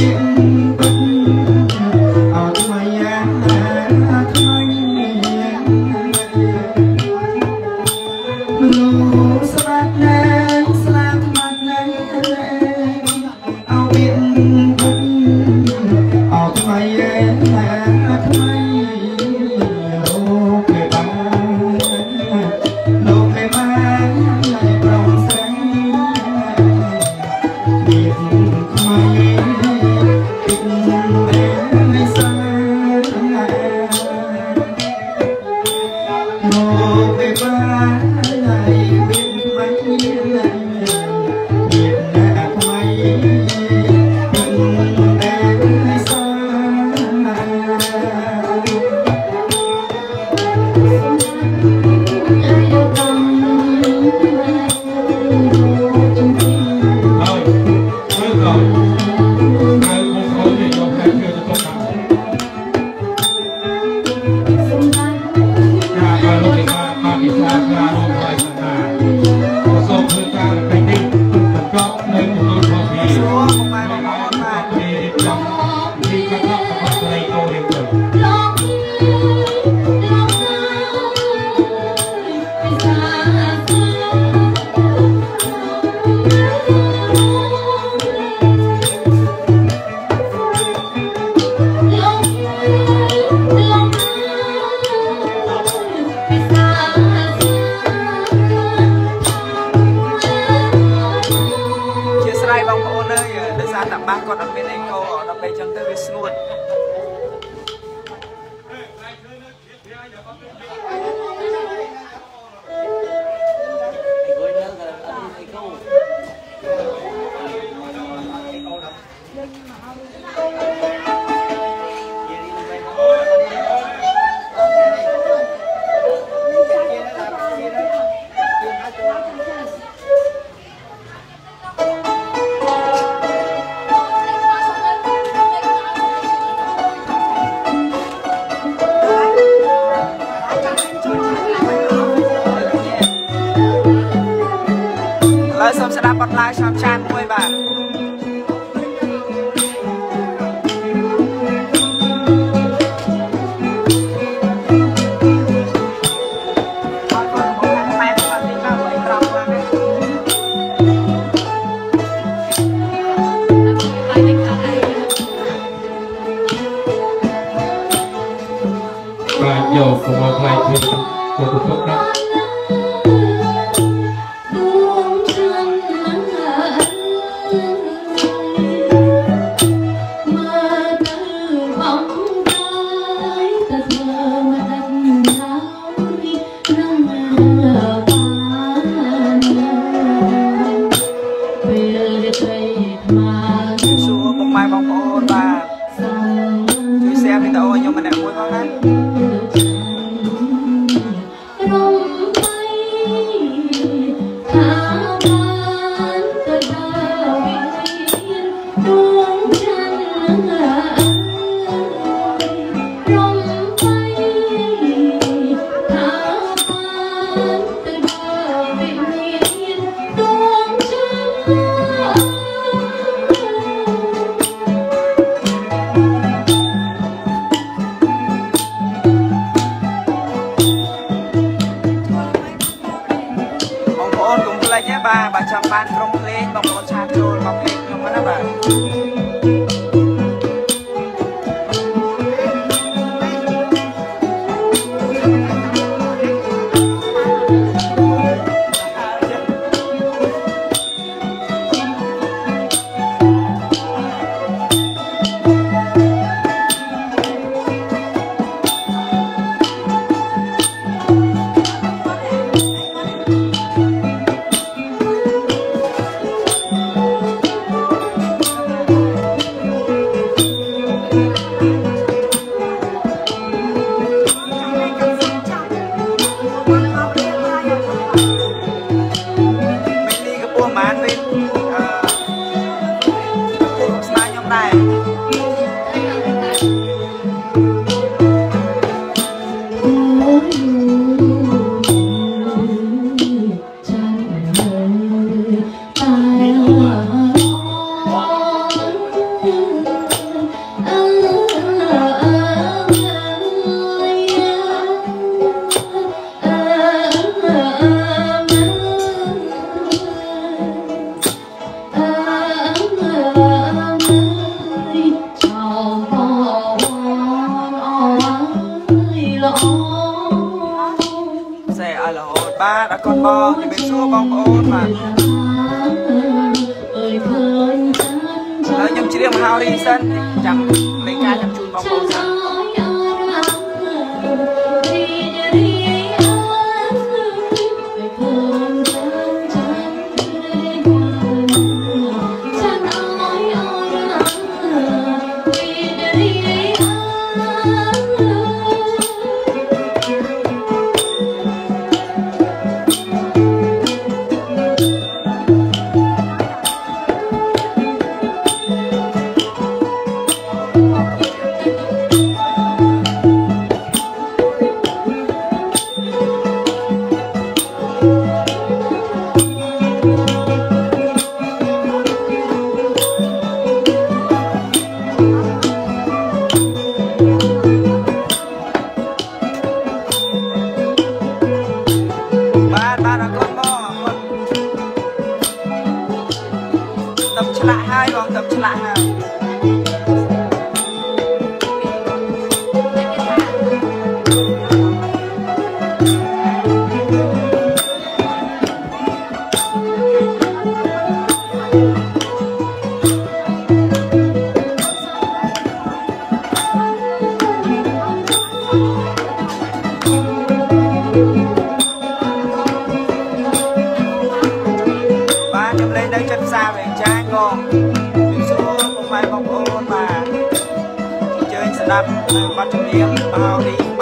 you. បាសគាត់អត់មានអេកូដល់ពេលចឹងទៅវាស្ងួតអេកូអត់មានអេកូ បាទអរគុណបងជំរាបសួរបងប្អូនបាទអើយឃើញចាន់ហើយខ្ញុំច្រៀងមហោរីសិនចាំលេងការចាំជូនបងប្អូនសិន ឆ្លាក់ហើយបងទៅឆ្លាក់ហើយអ trong thấu